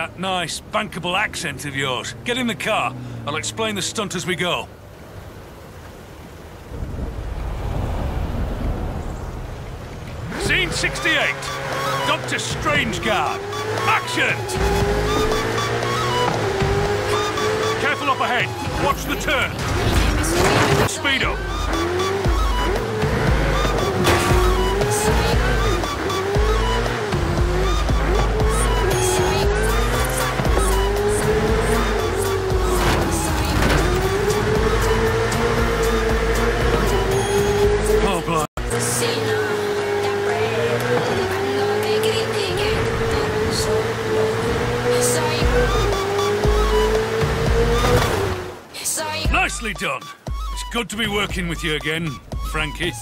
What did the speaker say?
That nice, bankable accent of yours. Get in the car. I'll explain the stunt as we go. Scene 68. Dr. Strangeguard. Action! Careful up ahead. Watch the turn. Nicely done. It's good to be working with you again, Frankie.